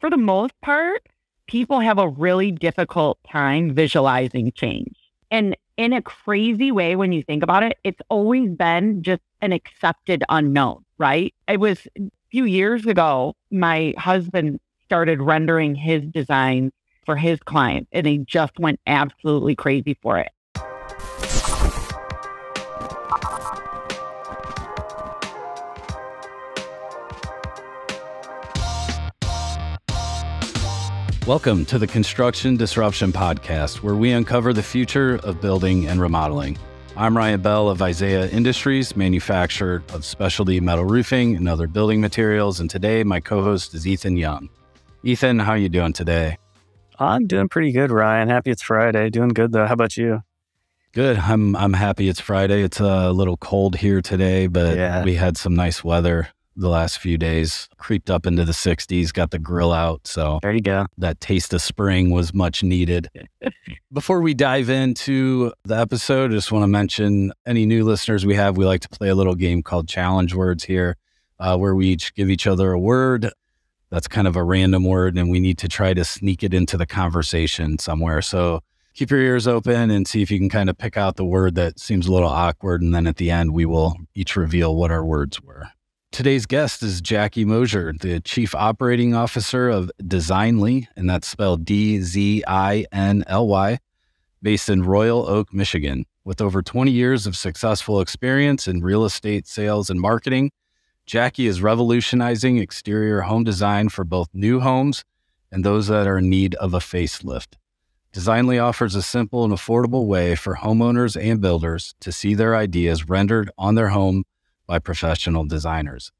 for the most part, people have a really difficult time visualizing change. And in a crazy way, when you think about it, it's always been just an accepted unknown, right? It was a few years ago, my husband started rendering his designs for his clients and he just went absolutely crazy for it. Welcome to the Construction Disruption Podcast, where we uncover the future of building and remodeling. I'm Ryan Bell of Isaiah Industries, manufacturer of specialty metal roofing and other building materials. And today, my co-host is Ethan Young. Ethan, how are you doing today? I'm doing pretty good, Ryan. Happy it's Friday. Doing good though. How about you? Good. I'm I'm happy it's Friday. It's a little cold here today, but Yeah. we had some nice weather the last few days. Creeped up into the 60s, got the grill out, so There you go. that taste of spring was much needed. Before we dive into the episode, I just want to mention any new listeners we have. We like to play a little game called Challenge Words here, uh, where we each give each other a word. That's kind of a random word, and we need to try to sneak it into the conversation somewhere. So keep your ears open and see if you can kind of pick out the word that seems a little awkward. And then at the end, we will each reveal what our words were. Today's guest is Jackie Mosher, the Chief Operating Officer of Dzinly, and that's spelled D Z I N L Y, based in Royal Oak, Michigan. With over 20 years of successful experience in real estate sales and marketing, Jackie is revolutionizing exterior home design for both new homes and those that are in need of a facelift. Dzinly offers a simple and affordable way for homeowners and builders to see their ideas rendered on their home by professional designers.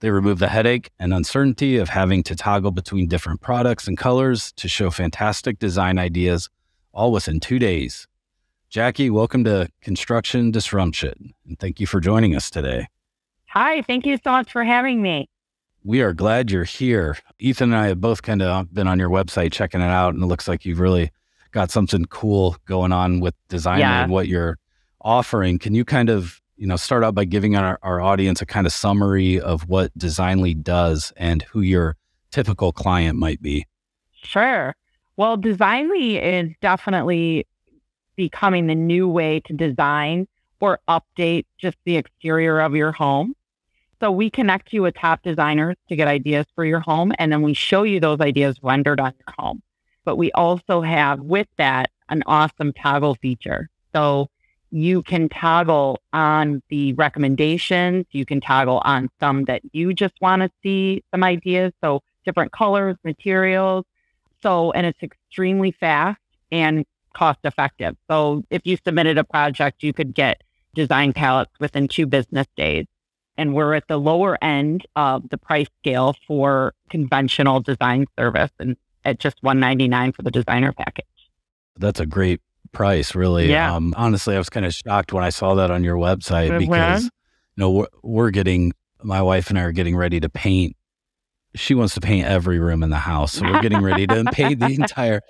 They remove the headache and uncertainty of having to toggle between different products and colors to show fantastic design ideas all within two days. Jackie, welcome to Construction Disruption, and thank you for joining us today. Hi, thank you so much for having me. We are glad you're here. Ethan and I have both kind of been on your website checking it out, and it looks like you've really got something cool going on with design Yeah. and what you're offering. Can you kind of, you know, start out by giving our, our audience a kind of summary of what Dzinly does and who your typical client might be? Sure. Well, Dzinly is definitely becoming the new way to design or update just the exterior of your home. So we connect you with top designers to get ideas for your home, and then we show you those ideas rendered on your home. But we also have with that an awesome toggle feature. So you can toggle on the recommendations. You can toggle on some that you just want to see some ideas. So different colors, materials. So, and it's extremely fast and cost effective. So if you submitted a project, you could get design palettes within two business days. And we're at the lower end of the price scale for conventional design service and at just 199 for the designer package. That's a great price, really. Yeah. Um, honestly, I was kind of shocked when I saw that on your website because, you know, we're, we're getting, my wife and I are getting ready to paint. She wants to paint every room in the house. So we're getting ready to paint the entire,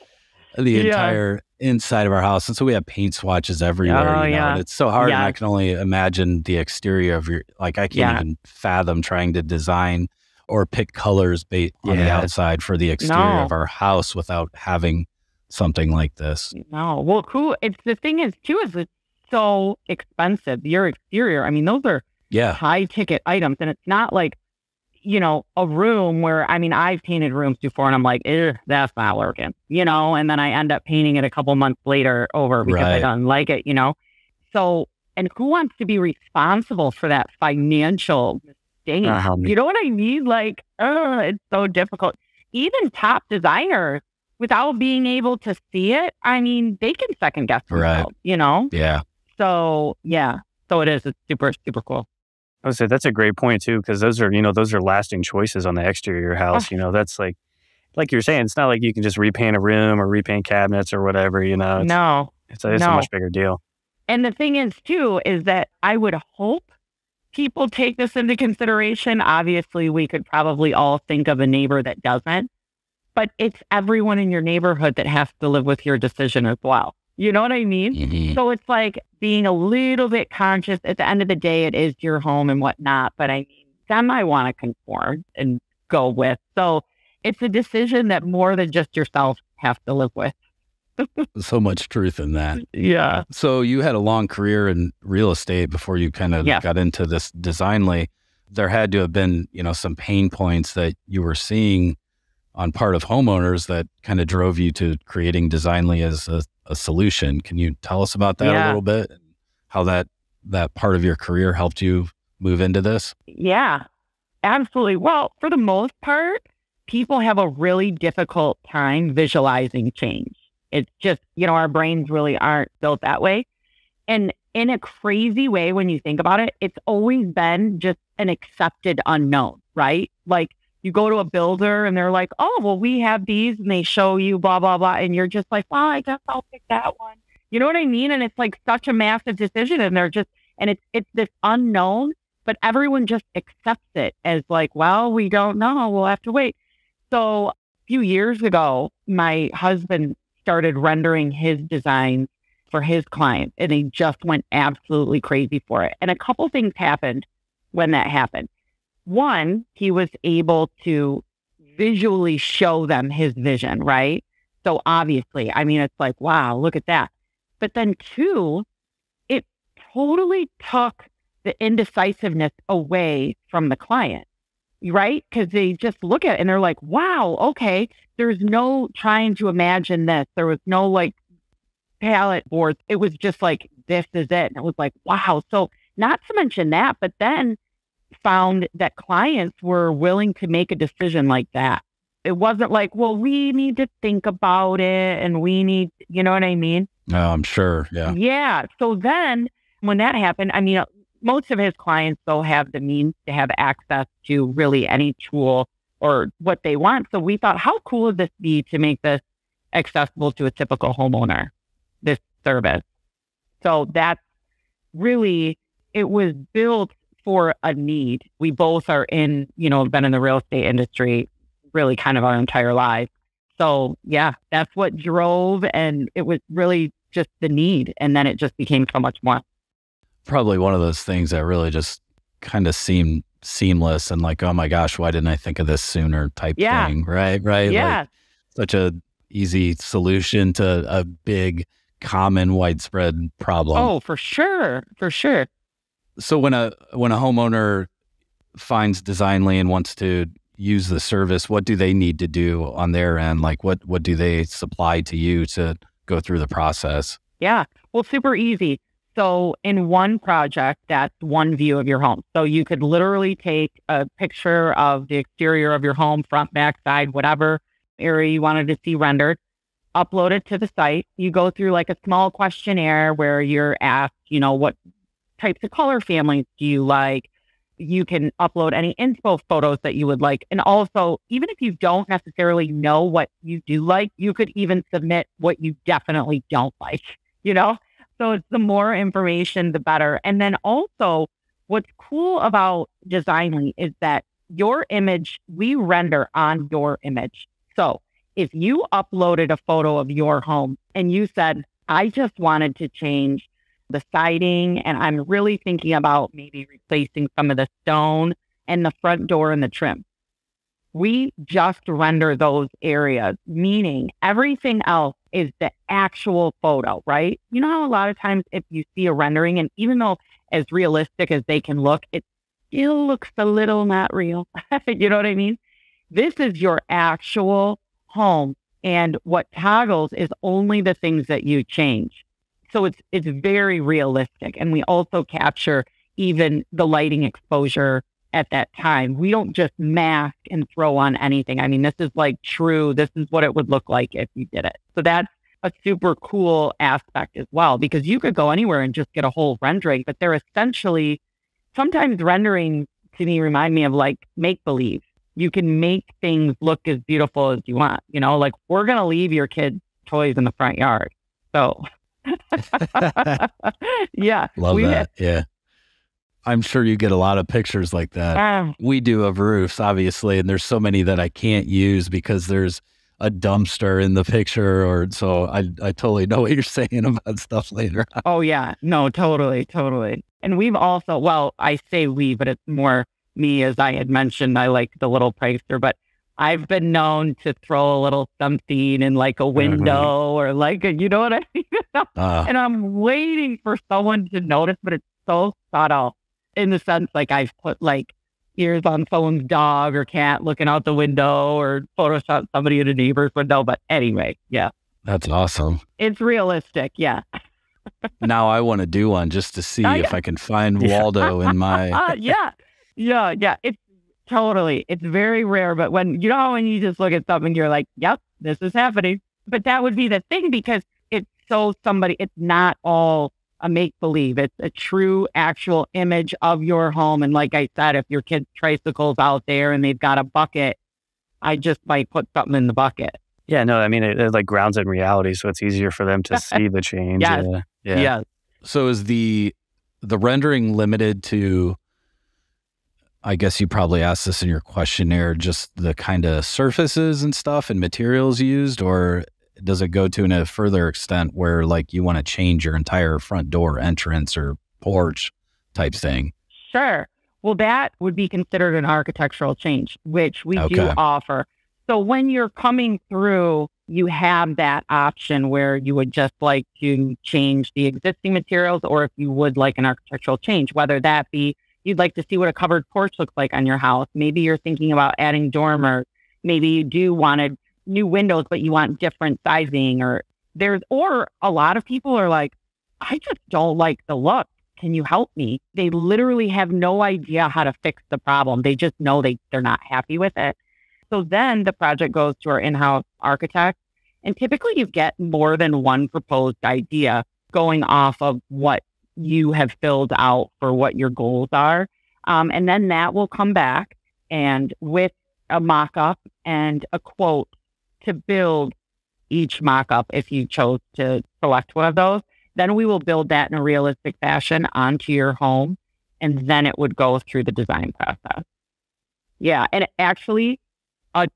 the Yeah. entire inside of our house. And so we have paint swatches everywhere. Oh, you know, yeah. and it's so hard. And I can only imagine the exterior of your, like, I can't Yeah. even fathom trying to design or pick colors ba- on the outside for the exterior No. of our house without having something like this. No. Well, cool. It's the thing is too, is it's so expensive. Your exterior. I mean, those are Yeah. high ticket items. And it's not like, you know, a room where, I mean, I've painted rooms before and I'm like, eh, that's not working, you know, and then I end up painting it a couple months later over because I don't like it, you know? So, and who wants to be responsible for that financial mistake? Uh-huh. You know what I mean? Like, uh, it's so difficult. Even top designers, without being able to see it, I mean, they can second guess Right. you know? Yeah. So, yeah. So it is. It's super, super cool. I would say that's a great point too, because those are you know those are lasting choices on the exterior of your house. Ah. You know, that's like like you're saying, it's not like you can just repaint a room or repaint cabinets or whatever. You know, it's no. it's, a, it's a much bigger deal. And the thing is, too, is that I would hope people take this into consideration. Obviously, we could probably all think of a neighbor that doesn't, but it's everyone in your neighborhood that has to live with your decision as well. You know what I mean? Mhm. So it's like being a little bit conscious. At the end of the day, it is your home and whatnot. But I mean, some I want to conform and go with. So it's a decision that more than just yourself have to live with. so much truth in that. Yeah. So you had a long career in real estate before you kind of got into this Dzinly. There had to have been, you know, some pain points that you were seeing on part of homeowners that kind of drove you to creating Dzinly as a, a solution. Can you tell us about that yeah. a little bit? How that that part of your career helped you move into this? Yeah. Absolutely. Well, for the most part, people have a really difficult time visualizing change. It's just, you know, our brains really aren't built that way. And in a crazy way, when you think about it, it's always been just an accepted unknown, right? Like you go to a builder and they're like, oh, well, we have these and they show you blah, blah, blah. And you're just like, well, I guess I'll pick that one. You know what I mean? And it's like such a massive decision. And they're just, and it's, it's this unknown, but everyone just accepts it as like, well, we don't know. We'll have to wait. So a few years ago, my husband started rendering his designs for his clients and he just went absolutely crazy for it. And a couple things happened when that happened. One, he was able to visually show them his vision, right? So obviously, I mean, it's like, wow, look at that. But then two, it totally took the indecisiveness away from the client right? Because they just look at it and they're like, wow, okay, there's no trying to imagine this. There was no like palette boards. It was just like, this is it. And it was like, wow. So, not to mention that, but then found that clients were willing to make a decision like that. It wasn't like, well, we need to think about it and we need, you know what I mean? Oh, I'm sure. Yeah. Yeah. So then when that happened, I mean, most of his clients though have the means to have access to really any tool or what they want. So we thought, how cool would this be to make this accessible to a typical homeowner, this service? So that's really, it was built for a need. We both are in, you know, been in the real estate industry really kind of our entire lives. So yeah, that's what drove and it was really just the need. And then it just became so much more probably one of those things that really just kind of seemed seamless and like, oh my gosh, why didn't I think of this sooner type yeah. thing. Right. Right. Yeah. Like such a easy solution to a big, common, widespread problem. Oh, for sure. For sure. So when a when a homeowner finds Dzinly and wants to use the service, what do they need to do on their end? Like what what do they supply to you to go through the process? Yeah. Well, super easy. So in one project, that's one view of your home. So you could literally take a picture of the exterior of your home, front, back, side, whatever area you wanted to see rendered, upload it to the site. You go through like a small questionnaire where you're asked, you know, what types of color families do you like? You can upload any inspo photos that you would like. And also, even if you don't necessarily know what you do like, you could even submit what you definitely don't like, you know? So it's the more information, the better. And then also, what's cool about Dzinly is that your image, we render on your image. So if you uploaded a photo of your home and you said, I just wanted to change the siding and I'm really thinking about maybe replacing some of the stone and the front door and the trim. We just render those areas, meaning everything else is the actual photo, right? You know how a lot of times if you see a rendering, and even though as realistic as they can look, it still looks a little not real. you know what I mean? This is your actual home. And what toggles is only the things that you change. So it's it's very realistic. And we also capture even the lighting exposure at that time. We don't just mask and throw on anything. I mean, this is like true. This is what it would look like if you did it. So that's a super cool aspect as well, because you could go anywhere and just get a whole rendering, but they're essentially sometimes rendering to me remind me of like make believe. You can make things look as beautiful as you want. You know, like we're going to leave your kids' toys in the front yard. So, yeah. Love that. Had, yeah. I'm sure you get a lot of pictures like that. Uh, we do of roofs, obviously, and there's so many that I can't use because there's a dumpster in the picture, or so I I totally know what you're saying about stuff later. oh yeah, no, totally, totally. And we've also, well, I say we, but it's more me, as I had mentioned. I like the little pricer, but I've been known to throw a little something in like a mm-hmm. window mm-hmm. or like a, you know what I mean? uh, and I'm waiting for someone to notice, but it's so subtle in the sense like I've put like ears on someone's dog or cat looking out the window or Photoshop somebody in a neighbor's window. But anyway, yeah. That's awesome. It's realistic. Yeah. now I want to do one just to see uh, yeah. if I can find Waldo in my. uh, yeah. Yeah. Yeah. It's totally, it's very rare. But when, you know, when you just look at something, you're like, yep, this is happening. But that would be the thing because it's so somebody, it's not all a make believe. It's a true, actual image of your home. And like I said, if your kid's tricycle's out there and they've got a bucket, I just might put something in the bucket. Yeah, no, I mean, it, it like grounds in reality. So it's easier for them to see the change. yes. Yeah. yeah. Yes. So is the, the rendering limited to, I guess you probably asked this in your questionnaire, just the kind of surfaces and stuff and materials used, or does it go to in a further extent where like you want to change your entire front door entrance or porch type thing? Sure. Well, that would be considered an architectural change, which we okay. do offer. So when you're coming through, you have that option where you would just like to change the existing materials or if you would like an architectural change, whether that be you'd like to see what a covered porch looks like on your house. Maybe you're thinking about adding dormers. Maybe you do want new windows, but you want different sizing or there's, or a lot of people are like, I just don't like the look. Can you help me? They literally have no idea how to fix the problem. They just know they, they're not happy with it. So then the project goes to our in house architect. And typically you get more than one proposed idea going off of what you have filled out for what your goals are. Um, and then that will come back and with a mock up and a quote to build each mock-up if you chose to select one of those. Then we will build that in a realistic fashion onto your home, and then it would go through the design process. Yeah, and actually, a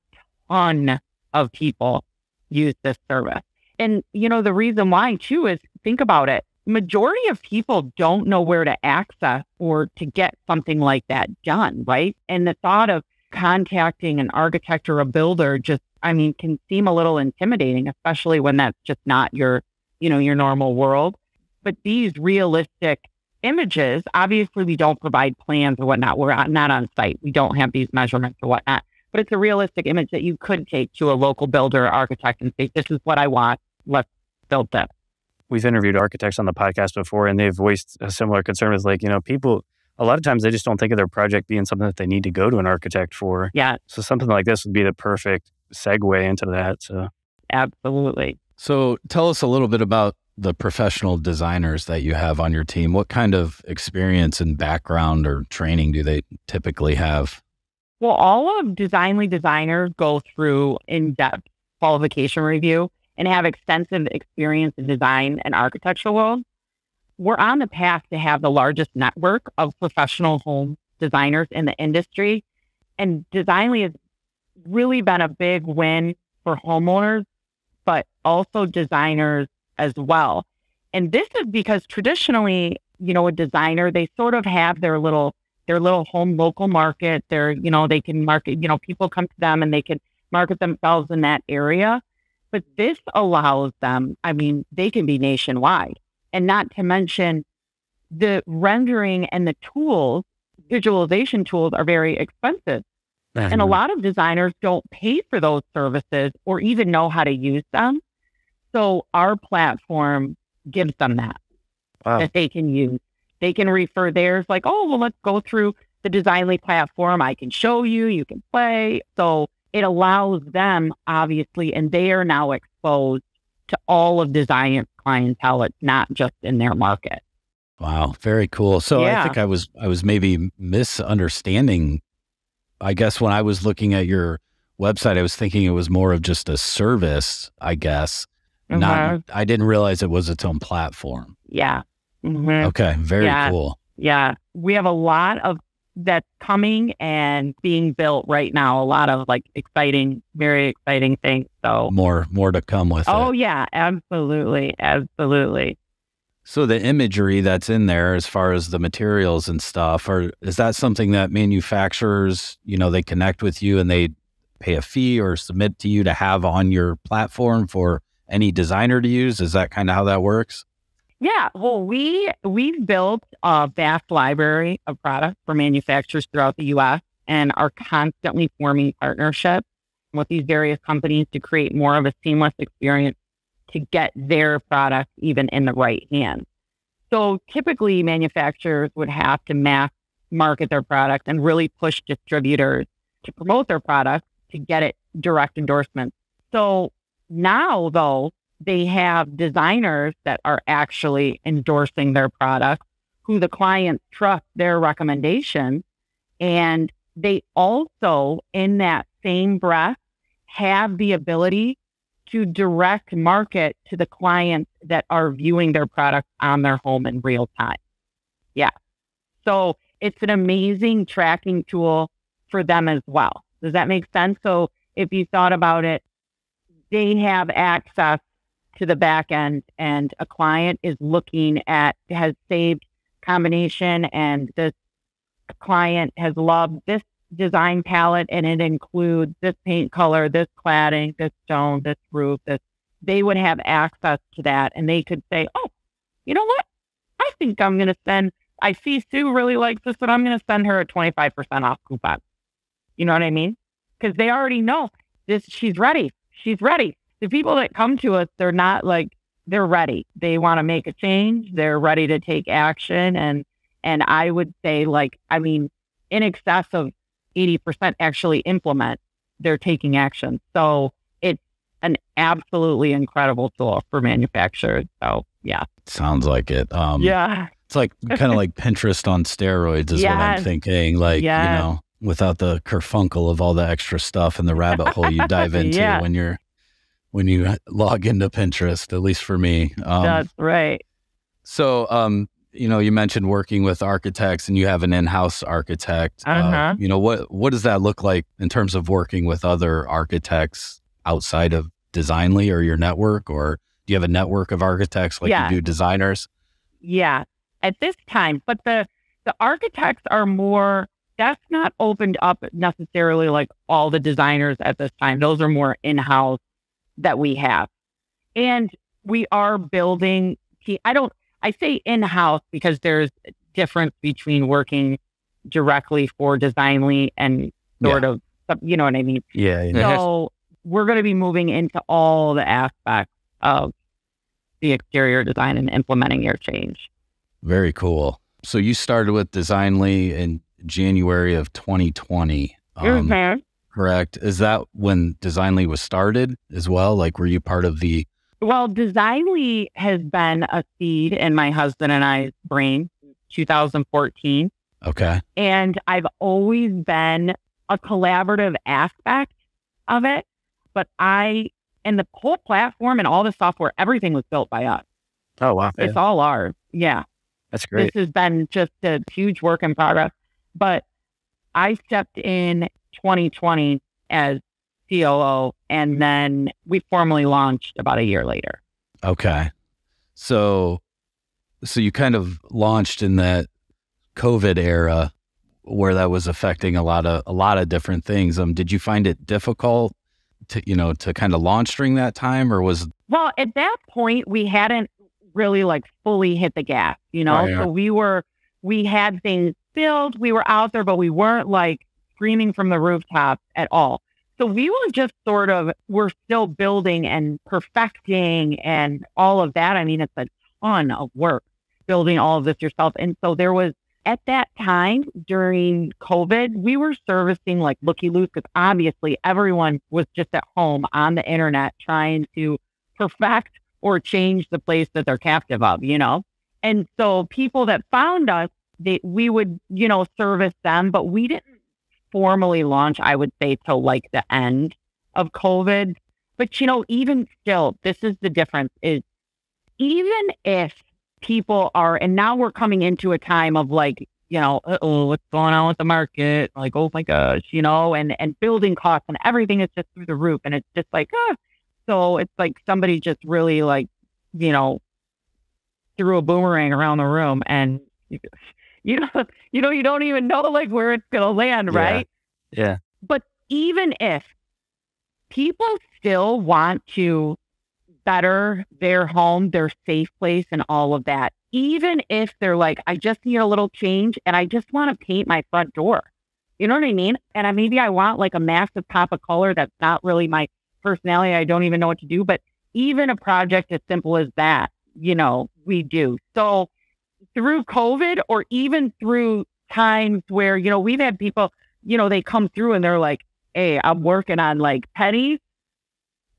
ton of people use this service. And you know the reason why too is think about it. Majority of people don't know where to access or to get something like that done, right? And the thought of contacting an architect or a builder just I mean, can seem a little intimidating, especially when that's just not your, you know, your normal world. But these realistic images, obviously, we don't provide plans or whatnot. We're not on site. We don't have these measurements or whatnot. But it's a realistic image that you could take to a local builder or architect and say, this is what I want. Let's build this. We've interviewed architects on the podcast before, and they've voiced a similar concern with like, you know, people a lot of times they just don't think of their project being something that they need to go to an architect for. Yeah. So something like this would be the perfect segue into that. So absolutely. So tell us a little bit about the professional designers that you have on your team. What kind of experience and background or training do they typically have? Well, all of Dzinly designers go through in-depth qualification review and have extensive experience in design and architectural world. We're on the path to have the largest network of professional home designers in the industry. And Dzinly has really been a big win for homeowners, but also designers as well. And this is because traditionally, you know, a designer, they sort of have their little their little home local market. They're, you know, they can market, you know, people come to them and they can market themselves in that area. But this allows them, I mean, they can be nationwide. And not to mention the rendering and the tools, visualization tools are very expensive. And a lot of designers don't pay for those services or even know how to use them. So our platform gives them that wow. that they can use. They can refer theirs like, oh, well, let's go through the Dzinly platform. I can show you, you can play. So it allows them, obviously, and they are now exposed to all of design clientele. It's not just in their market. Wow, very cool. So yeah. I think I was I was maybe misunderstanding I guess when I was looking at your website, I was thinking it was more of just a service, I guess. Mm-hmm. Not I didn't realize it was its own platform. Yeah. Mm-hmm. Okay. Very yeah. cool. Yeah. We have a lot of that's coming and being built right now. A lot of like exciting, very exciting things. So more, more to come with oh, it. yeah, absolutely. Absolutely. So the imagery that's in there, as far as the materials and stuff, or is that something that manufacturers, you know, they connect with you and they pay a fee or submit to you to have on your platform for any designer to use? Is that kind of how that works? Yeah, well, we we've built a vast library of products for manufacturers throughout the U.S. and are constantly forming partnerships with these various companies to create more of a seamless experience to get their product even in the right hands. So typically, manufacturers would have to mass market their product and really push distributors to promote their product to get it direct endorsements. So now, though, they have designers that are actually endorsing their product who the clients trust their recommendation. And they also, in that same breath, have the ability to direct market to the clients that are viewing their product on their home in real time. Yeah. So it's an amazing tracking tool for them as well. Does that make sense? So if you thought about it, they have access to the back end and a client is looking at has saved combination and this client has loved this design palette and it includes this paint color, this cladding, this stone, this roof, this they would have access to that and they could say, Oh, you know what? I think I'm gonna send I see Sue really likes this, but I'm gonna send her a 25% off coupon. You know what I mean? Because they already know this she's ready. She's ready the people that come to us, they're not like they're ready. They want to make a change. They're ready to take action. And and I would say like, I mean, in excess of 80% actually implement, they're taking action. So it's an absolutely incredible tool for manufacturers. So yeah. Sounds like it. Um, yeah. It's like kind of like Pinterest on steroids is yes. what I'm thinking. Like, yes. you know, without the kerfunkel of all the extra stuff and the rabbit hole you dive into yeah. when you're when you log into Pinterest, at least for me. Um, That's right. So, um, you know, you mentioned working with architects and you have an in-house architect. Uh, uh-huh. Uh, you know, what what does that look like in terms of working with other architects outside of Dzinly or your network? Or do you have a network of architects like yeah. you do designers? Yeah, at this time. But the the architects are more that's not opened up necessarily like all the designers at this time. Those are more in-house that we have. And we are building, I don't, I say in house because there's a difference between working directly for Dzinly and sort yeah. of, you know what I mean? Yeah. yeah. So we're going to be moving into all the aspects of the exterior design and implementing your change. Very cool. So you started with Dzinly in January of 2020. Um, mm-hmm correct? Is that when Dzinly was started as well? Like, were you part of the? Well, Dzinly has been a seed in my husband and I's brain 2014. Okay. And I've always been a collaborative aspect of it, but I, and the whole platform and all the software, everything was built by us. Oh, wow. It's yeah. all ours. Yeah. That's great. This has been just a huge work in progress. But I stepped in 2020 as COO, and then we formally launched about a year later. Okay, so so you kind of launched in that COVID era where that was affecting a lot of a lot of different things. Um, did you find it difficult to you know to kind of launch during that time, or was well at that point we hadn't really like fully hit the gas, you know. Oh, yeah. So we were we had things built, we were out there, but we weren't like screaming from the rooftops at all. So we were just sort of, we're still building and perfecting and all of that. I mean, it's a ton of work building all of this yourself. And so there was, at that time during COVID, we were servicing like looky loos because obviously everyone was just at home on the internet trying to perfect or change the place that they're captive of, you know? And so people that found us, they, we would, you know, service them, but we didn't formally launch, I would say, till like the end of COVID. But you know, even still, this is the difference is even if people are, and now we're coming into a time of like, you know, oh, what's going on with the market? Like, oh my gosh, you know, and and building costs and everything is just through the roof, and it's just like, ah. So it's like somebody just really like, you know, threw a boomerang around the room, and you know, you know, you don't even know like where it's gonna land, right? Yeah. But even if people still want to better their home, their safe place, and all of that. Even if they're like, I just need a little change and I just want to paint my front door. You know what I mean? And I, maybe I want like a massive pop of color that's not really my personality. I don't even know what to do. But even a project as simple as that, you know, we do. So through COVID or even through times where, you know, we've had people, you know, they come through and they're like, hey, I'm working on like pennies,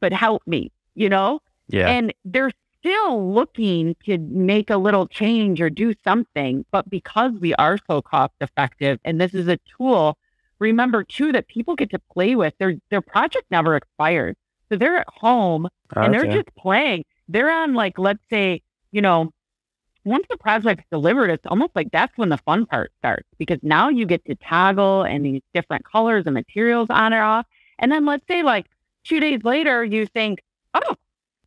but help me, you know? Yeah. And they're still looking to make a little change or do something. But because we are so cost effective and this is a tool, remember too that people get to play with their their project never expires. So they're at home ah, and they're just playing. They're on like, let's say, you know, once the project's delivered, it's almost like that's when the fun part starts because now you get to toggle and these different colors and materials on or off. And then let's say like two days later, you think, oh,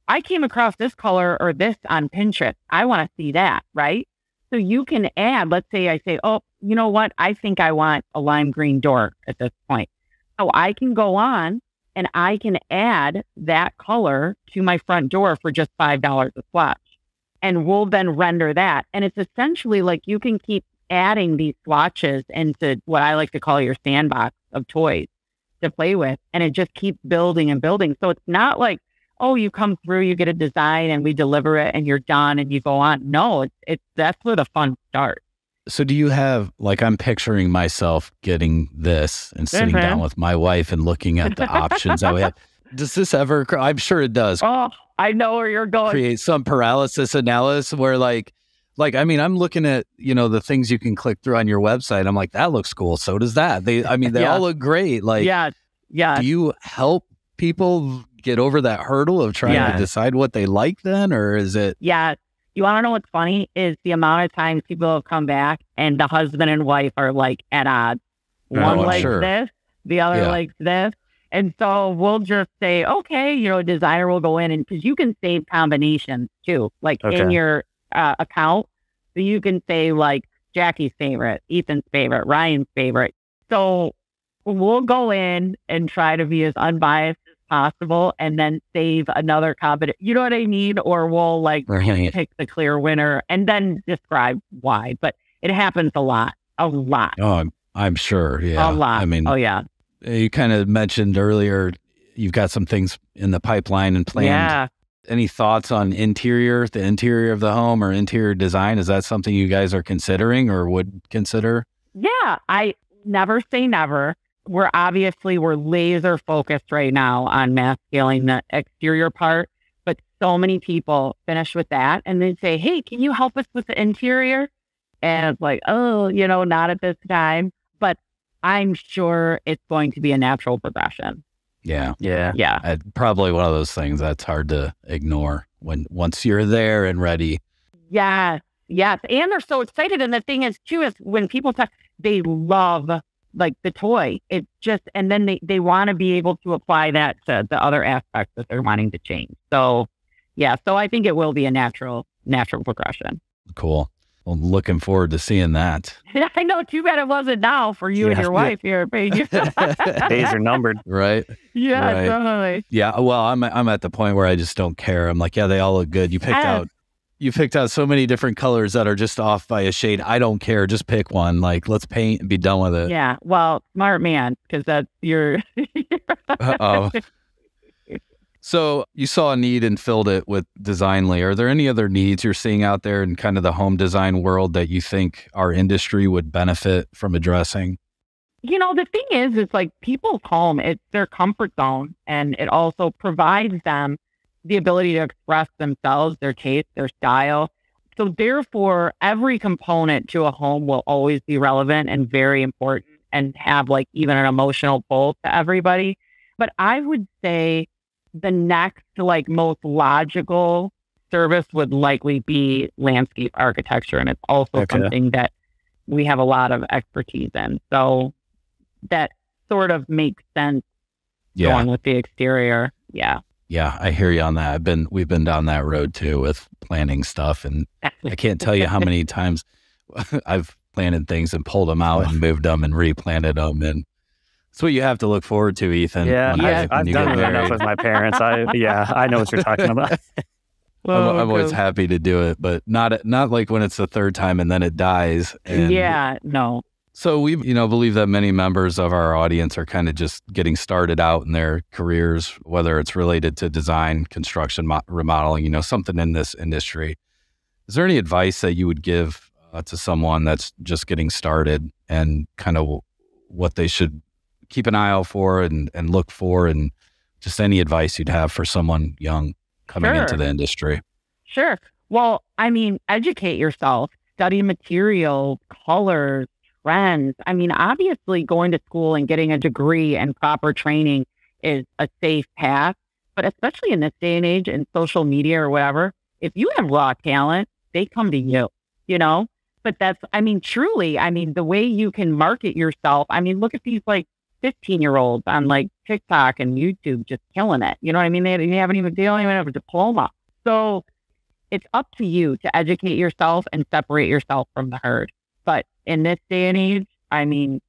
I came across this color or this on Pinterest. I want to see that, right? So you can add, let's say I say, oh, you know what? I think I want a lime green door at this point. So I can go on and I can add that color to my front door for just $5 a swatch and we'll then render that. And it's essentially like you can keep adding these swatches into what I like to call your sandbox of toys to play with. And it just keeps building and building. So it's not like, oh, you come through, you get a design and we deliver it and you're done and you go on. No, it's, it's that's where the fun starts. So do you have like I'm picturing myself getting this and sitting mm-hmm. down with my wife and looking at the options that we have. Does this ever? I'm sure it does. Oh, I know where you're going. Create some paralysis analysis where like like I mean I'm looking at you know the things you can click through on your website. I'm like that looks cool. So does that. They I mean they yeah. all look great. Like yeah yeah. Do you help people get over that hurdle of trying yeah. to decide what they like then, or is it? Yeah. You want to know what's funny is the amount of times people have come back and the husband and wife are like at odds. Oh, One likes sure. this, the other yeah. likes this. And so we'll just say, okay, you know, designer will go in and because you can save combinations too, like okay. in your uh, account. So you can say like Jackie's favorite, Ethan's favorite, Ryan's favorite. So we'll go in and try to be as unbiased as possible and then save another combination. You know what I mean? Or we'll like right. pick the clear winner and then describe why. But it happens a lot, a lot. Oh, I'm sure. Yeah. A lot. I mean, oh, yeah. You kind of mentioned earlier you've got some things in the pipeline and planned. Yeah. Any thoughts on interior, the interior of the home or interior design? Is that something you guys are considering or would consider? Yeah, I never say never. We're obviously we're laser focused right now on mass scaling the exterior part, but so many people finish with that and then say, "Hey, can you help us with the interior?" And it's like, "Oh, you know, not at this time." But I'm sure it's going to be a natural progression. Yeah. Yeah. Yeah. Uh, probably one of those things that's hard to ignore when once you're there and ready. Yeah. Yes. And they're so excited. And the thing is, too, is when people talk, they love like the toy. It's just, and then they, they want to be able to apply that to the other aspects that they're wanting to change. So, yeah. So I think it will be a natural, natural progression. Cool. Well, looking forward to seeing that. I know. Too bad it wasn't now for you yeah, and your wife here, baby. Days are numbered, right? Yeah, right. totally. Yeah. Well, I'm I'm at the point where I just don't care. I'm like, yeah, they all look good. You picked out you picked out so many different colors that are just off by a shade. I don't care. Just pick one. Like, let's paint and be done with it. Yeah. Well, smart man, because that's your. oh. So you saw a need and filled it with Dzinly. Are there any other needs you're seeing out there in kind of the home design world that you think our industry would benefit from addressing? You know, the thing is, it's like people's home, it's their comfort zone, and it also provides them the ability to express themselves, their taste, their style. So, therefore, every component to a home will always be relevant and very important and have like even an emotional pull to everybody. But I would say, the next like most logical service would likely be landscape architecture and it's also okay. something that we have a lot of expertise in so that sort of makes sense yeah. going with the exterior yeah yeah i hear you on that i've been we've been down that road too with planning stuff and i can't tell you how many times i've planted things and pulled them out and moved them and replanted them and That's what you have to look forward to, Ethan. Yeah, yeah. I've, I've done enough with my parents. I yeah, I know what you're talking about. well, I'm, I'm always happy to do it, but not not like when it's the third time and then it dies. And yeah, no. So we, you know, believe that many members of our audience are kind of just getting started out in their careers, whether it's related to design, construction, mo- remodeling, you know, something in this industry. Is there any advice that you would give uh, to someone that's just getting started and kind of what they should keep an eye out for and, and look for and just any advice you'd have for someone young coming sure. into the industry? Sure. Well, I mean, educate yourself, study materials, colors, trends. I mean, obviously, going to school and getting a degree and proper training is a safe path. But especially in this day and age in social media or whatever, if you have raw talent, they come to you, you know? But that's, I mean, truly, I mean, the way you can market yourself, I mean, look at these like 15 year olds on mm-hmm. like TikTok and YouTube just killing it. You know what I mean? They, they haven't even, they don't even have a diploma. So it's up to you to educate yourself and separate yourself from the herd. But in this day and age, I mean,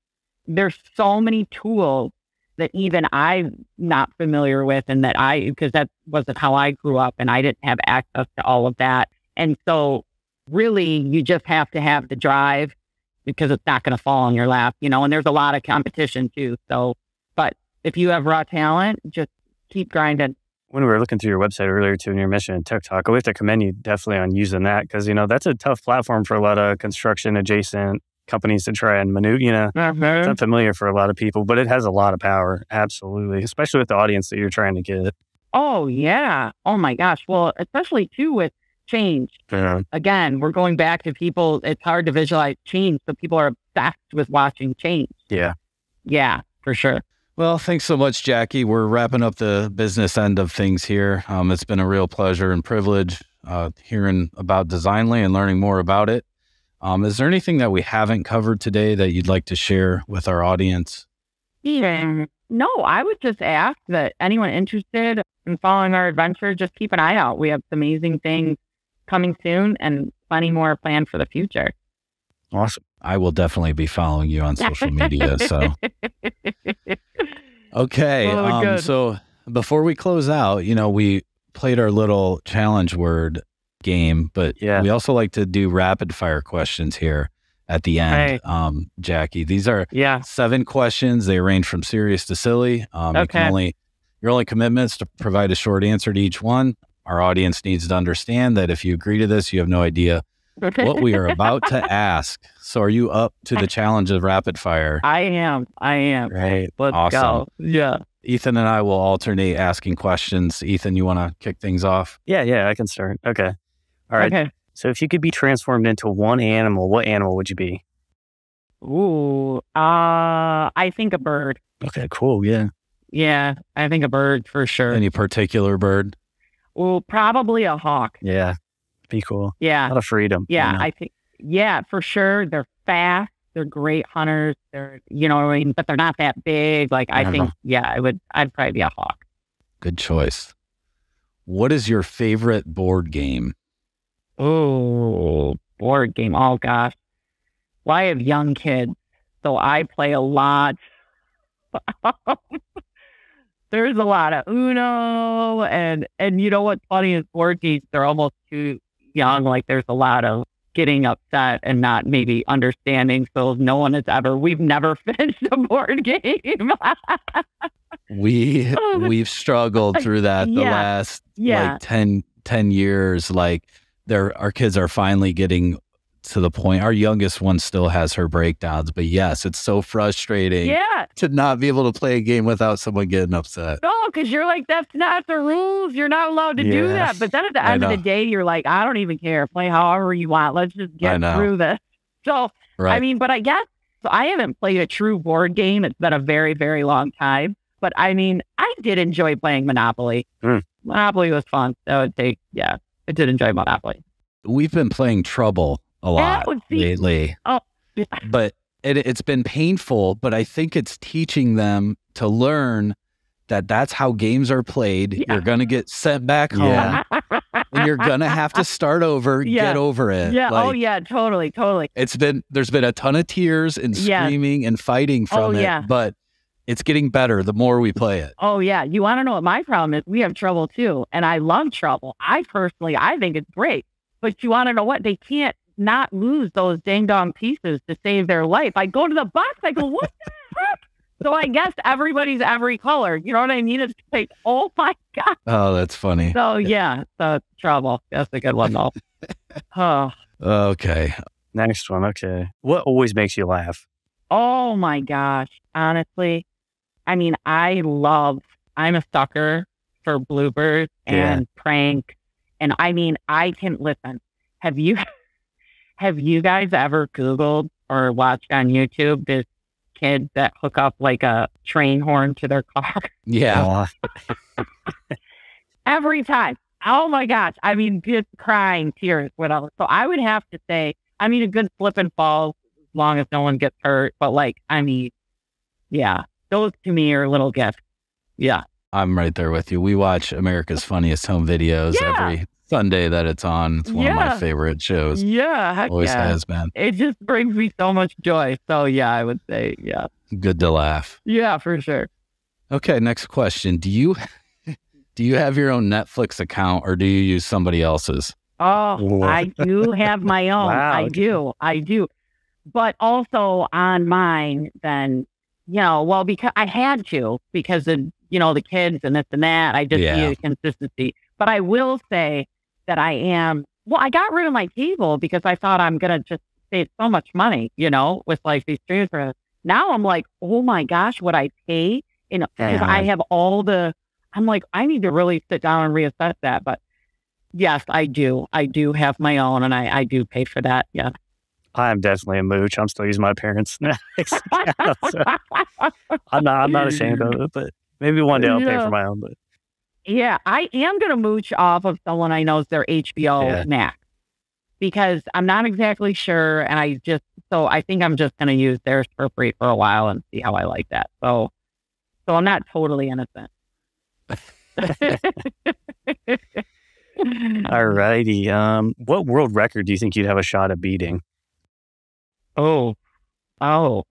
there's so many tools that even I'm not familiar with and that I, because that wasn't how I grew up and I didn't have access to all of that. And so really you just have to have the drive because it's not going to fall on your lap, you know, and there's a lot of competition too. So, but if you have raw talent, just keep grinding. When we were looking through your website earlier too, and your mission in TikTok, we have to commend you definitely on using that because, you know, that's a tough platform for a lot of construction adjacent companies to try and maneuver. You know, uh-huh. it's unfamiliar for a lot of people, but it has a lot of power. Absolutely. Especially with the audience that you're trying to get. Oh, yeah. Oh, my gosh. Well, especially too with change. Yeah. Again, we're going back to people. It's hard to visualize change. So people are obsessed with watching change. Yeah. Yeah, for sure. Well, thanks so much, Jackie. We're wrapping up the business end of things here. Um, it's been a real pleasure and privilege uh, hearing about Dzinly and learning more about it. Um, is there anything that we haven't covered today that you'd like to share with our audience? Yeah. No, I would just ask that anyone interested in following our adventure, just keep an eye out. We have some amazing things coming soon and plenty more planned for the future. Awesome. I will definitely be following you on social media. So, okay. Oh, um, so, before we close out, you know, we played our little challenge word game, but yeah. we also like to do rapid fire questions here at the end. Um, Jackie, these are yeah. seven questions. They range from serious to silly. Um, okay. You can only your only commitments to provide a short answer to each one. Our audience needs to understand that if you agree to this, you have no idea what we are about to ask. So, are you up to the challenge of rapid fire? I am. I am. Great. Let's awesome. go. Yeah. Ethan and I will alternate asking questions. Ethan, you want to kick things off? Yeah, yeah, I can start. Okay. All right. Okay. So, if you could be transformed into one animal, what animal would you be? Ooh, uh, I think a bird. Okay, cool. Yeah. Yeah, I think a bird for sure. Any particular bird? Well, probably a hawk. Yeah. Be cool. Yeah. A lot of freedom. Yeah. You know? I think, yeah, for sure. They're fast. They're great hunters. They're, you know, I mean, but they're not that big. Like, I, I think, know. yeah, I would, I'd probably be a hawk. Good choice. What is your favorite board game? Oh, board game. Oh, gosh. Well, I have young kids, so I play a lot. there's a lot of Uno and and you know what's funny is board games they're almost too young. Like there's a lot of getting upset and not maybe understanding. So no one has ever we've never finished a board game. we oh, we've struggled through that the yeah. last yeah. like 10, 10 years. Like there our kids are finally getting to the point. Our youngest one still has her breakdowns, but yes, it's so frustrating. Yeah. To not be able to play a game without someone getting upset. No, because you're like, that's not the rules. You're not allowed to yes. do that. But then at the end of the day, you're like, I don't even care. Play however you want. Let's just get through this. So, right. I mean, but I guess so. I haven't played a true board game. It's been a very, very long time. But I mean, I did enjoy playing Monopoly. Mm. Monopoly was fun. So it take, yeah, I did enjoy Monopoly. We've been playing Trouble a lot lately. Oh, but it, it's been painful. But I think it's teaching them to learn that that's how games are played. Yeah. You're going to get sent back home. Yeah. and you're going to have to start over, yeah. get over it. Yeah. Oh, like, oh, yeah. Totally. Totally. It's been, there's been a ton of tears and screaming and fighting oh, from oh, it. But It's getting better the more we play it. Oh yeah. You want to know what my problem is? We have trouble too. And I love trouble. I personally, I think it's great. But you want to know what? They can't not lose those dang dong pieces to save their life. I go to the box, I go, what the heck? So I guess everybody's every color. You know what I mean? It's like, oh my God. Oh, that's funny. So yeah, so trouble. That's a good one though. oh. Okay. Next one. Okay. What always makes you laugh? Oh my gosh. Honestly, I mean, I love, I'm a sucker for bloopers and yeah. prank. And I mean, I can listen. Have you, have you guys ever Googled or watched on YouTube this kid that hook up like a train horn to their car. Yeah. Every time. Oh my gosh. I mean, just crying, tears, whatever. So I would have to say, I mean, a good slip and fall as long as no one gets hurt. But like, I mean, yeah, those to me are little gifts. Yeah. I'm right there with you. We watch America's Funniest Home Videos yeah. every Sunday that it's on. It's one yeah. of my favorite shows. Yeah. Always yeah. has been. It just brings me so much joy. So, yeah, I would say, yeah. Good to laugh. Yeah, for sure. Okay. Next question. Do you. Do you have your own Netflix account or do you use somebody else's? Oh, I do have my own. Wow. I do. I do. But also on mine, then, you know, well, because I had to because of, you know, the kids and this and that. I just yeah. need consistency. But I will say that I am. Well, I got rid of my cable because I thought I'm gonna just save so much money, you know, with like these streams. Now I'm like, oh my gosh, what I pay, you know, because I have all the. I'm like, I need to really sit down and reassess that. But yes, I do. I do have my own, and I I do pay for that. Yeah. I'm definitely a mooch. I'm still using my parents' I'm not. I'm not ashamed of it, but maybe one day I'll yeah. pay for my own. But yeah, I am going to mooch off of someone I know is their HBO yeah. Max because I'm not exactly sure. And I just, so I think I'm just going to use theirs for free for a while and see how I like that. So, so I'm not totally innocent. All righty. Um, what world record do you think you'd have a shot at beating? Oh, oh,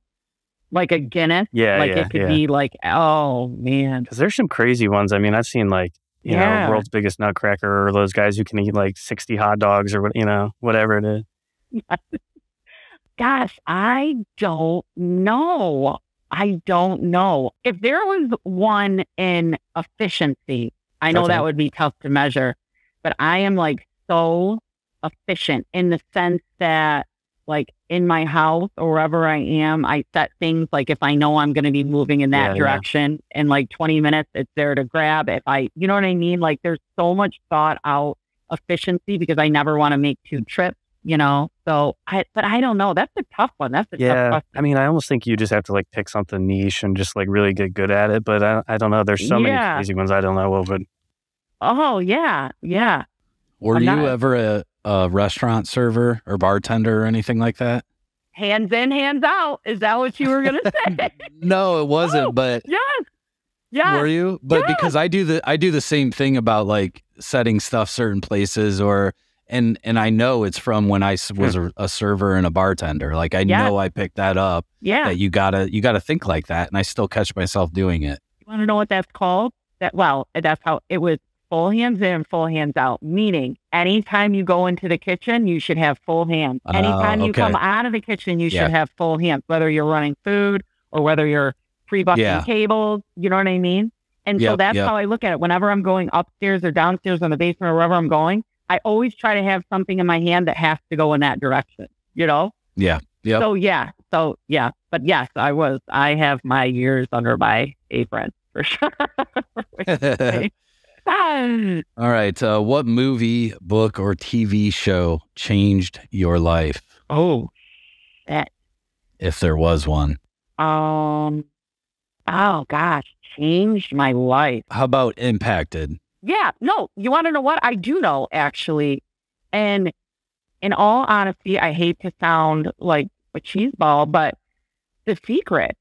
like a Guinness. Yeah, like yeah, it could yeah. be like, oh man, because there's some crazy ones. I mean, I've seen like you yeah. know world's biggest nutcracker or those guys who can eat like 60 hot dogs or what you know whatever it is. Gosh, I don't know. I don't know if there was one in efficiency. I know okay. that would be tough to measure, but I am like so efficient in the sense that like in my house or wherever I am, I set things like if I know I'm going to be moving in that yeah, direction yeah. in like 20 minutes, it's there to grab. If I, you know what I mean? Like there's so much thought out efficiency because I never want to make two trips, you know? So I, but I don't know. That's a tough one. That's a yeah. tough I mean, I almost think you just have to like pick something niche and just like really get good at it. But I, I don't know. There's so yeah. many crazy ones I don't know. Of. But oh, yeah. Yeah. Were I'm you not, ever a, a restaurant server or bartender or anything like that? Hands in, hands out. Is that what you were gonna say? no, it oh, wasn't. Oh, but yes, yeah. Were you? But yes. because I do the I do the same thing about like setting stuff certain places or and and I know it's from when I hmm. was a, a server and a bartender. Like I know I picked that up. Yeah. That you gotta you gotta think like that, and I still catch myself doing it. You want to know what that's called? That well, that's how it was full hands in, full hands out. Meaning, anytime you go into the kitchen, you should have full hands. Uh, anytime okay. you come out of the kitchen, you yeah. should have full hands, whether you're running food or whether you're pre-bucking yeah. cables. You know what I mean? And yep, so that's yep. how I look at it. Whenever I'm going upstairs or downstairs in the basement or wherever I'm going, I always try to have something in my hand that has to go in that direction. You know? Yeah. Yeah. So yeah. So yeah. But yes, I was. I have my years under my apron for sure. All right. Uh, what movie, book, or TV show changed your life? Oh, that. If there was one. Um. Oh gosh, changed my life. How about impacted? Yeah. No. You want to know what? I do know actually, and in all honesty, I hate to sound like a cheeseball, but The Secret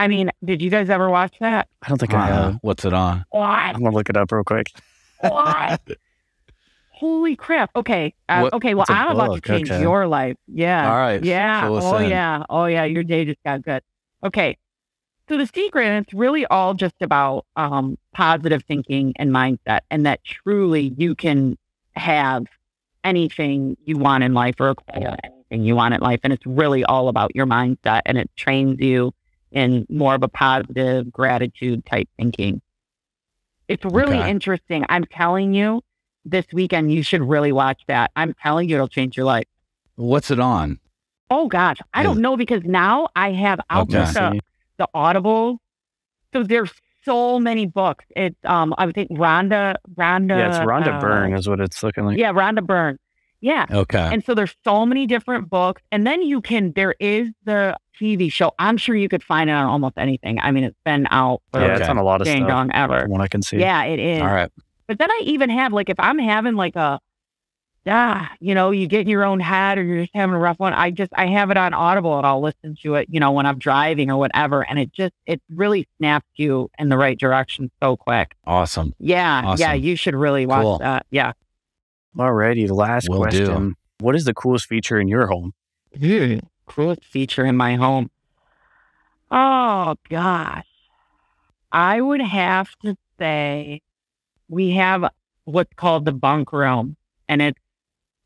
I mean, did you guys ever watch that? I don't think uh, I have. What's it on? What? I'm gonna look it up real quick. What? Holy crap! Okay, uh, what, okay. Well, I'm book? about to change okay. your life. Yeah. All right. Yeah. Oh in. yeah. Oh yeah. Your day just got good. Okay. So the secret, and it's really all just about um, positive thinking and mindset, and that truly you can have anything you want in life or acquire anything you want in life. And it's really all about your mindset and it trains you in more of a positive gratitude type thinking. It's really okay. interesting. I'm telling you, this weekend, you should really watch that. I'm telling you, it'll change your life. What's it on? Oh, gosh. I don't know because now I have out okay. the, the Audible. So there's so many books. It's um I would think Rhonda Rhonda Yeah, it's Rhonda uh, Byrne is what it's looking like. Yeah, Rhonda Byrne. Yeah. Okay. And so there's so many different books. And then you can there is the TV show. I'm sure you could find it on almost anything. I mean, it's been out for yeah, it's on a lot of dang stuff. Dong ever. From what I can see. Yeah, it is. All right. But then I even have like if I'm having like a ah, you know, you get in your own head or you're just having a rough one. I just I have it on Audible and I'll listen to it, you know, when I'm driving or whatever. And it just it really snaps you in the right direction so quick. Awesome. Yeah. Awesome. Yeah. You should really watch cool. that. Yeah. Alrighty. The last Will question. Do. What is the coolest feature in your home? Dude, coolest feature in my home. Oh gosh. I would have to say we have what's called the bunk room. And it's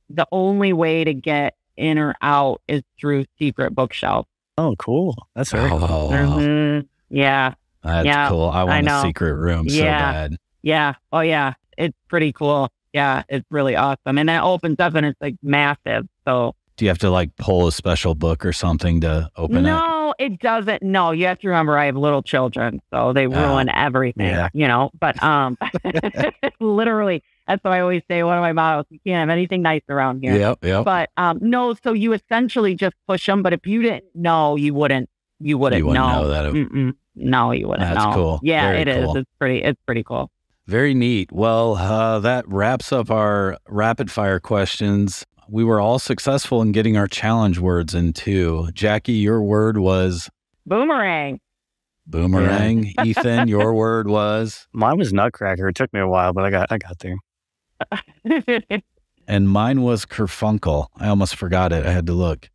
the only way to get in or out is through secret bookshelf. Oh, cool. That's very oh, cool. Mm-hmm. Yeah. That's yeah, cool. I want I a secret room yeah. so bad. Yeah. Oh, yeah. It's pretty cool. Yeah. It's really awesome. And that opens up and it's like massive. So, do you have to like pull a special book or something to open no, it? No, it doesn't. No, you have to remember I have little children, so they ah, ruin everything, yeah. you know. But um literally that's what I always say. One of my models, you can't have anything nice around here. Yep, yep. But um, no, so you essentially just push them. But if you didn't know, you wouldn't. You wouldn't, you wouldn't know. know. that. No, you wouldn't. That's know. cool. Yeah, Very it cool. is. It's pretty. It's pretty cool. Very neat. Well, uh, that wraps up our rapid fire questions. We were all successful in getting our challenge words in too. Jackie, your word was boomerang. Boomerang. Yeah. Ethan, your word was mine was nutcracker. It took me a while, but I got I got there. and mine was Kerfunkel. I almost forgot it. I had to look.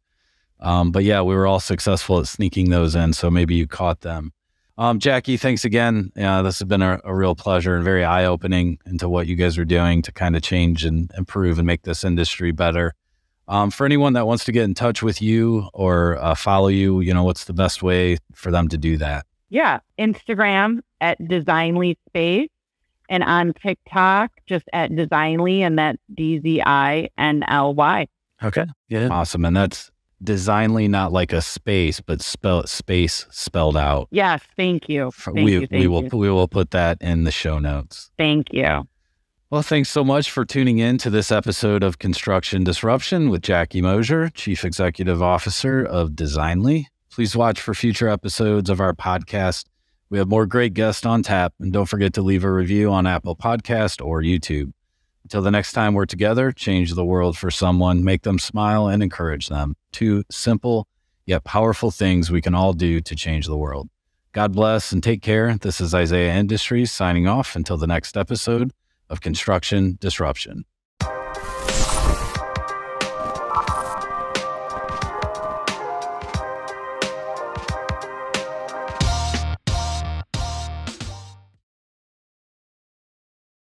Um, but yeah, we were all successful at sneaking those in. So maybe you caught them. Um, Jackie, thanks again. Yeah, this has been a, a real pleasure and very eye opening into what you guys are doing to kind of change and improve and make this industry better. Um, for anyone that wants to get in touch with you or uh, follow you, you know, what's the best way for them to do that? Yeah, Instagram at Dzinly Space and on TikTok just at Dzinly, and that's D Z I N L Y. Okay. Yeah. Awesome. And that's Dzinly, not like a space, but spell space spelled out. Yes. Thank you. Thank we you, we will you. we will put that in the show notes. Thank you. Well, thanks so much for tuning in to this episode of Construction Disruption with Jackie Mosher, Chief Executive Officer of Dzinly. Please watch for future episodes of our podcast we have more great guests on tap, and don't forget to leave a review on Apple Podcast or YouTube. Until the next time we're together, change the world for someone, make them smile, and encourage them. Two simple yet powerful things we can all do to change the world. God bless and take care. This is Isaiah Industries signing off until the next episode of Construction Disruption.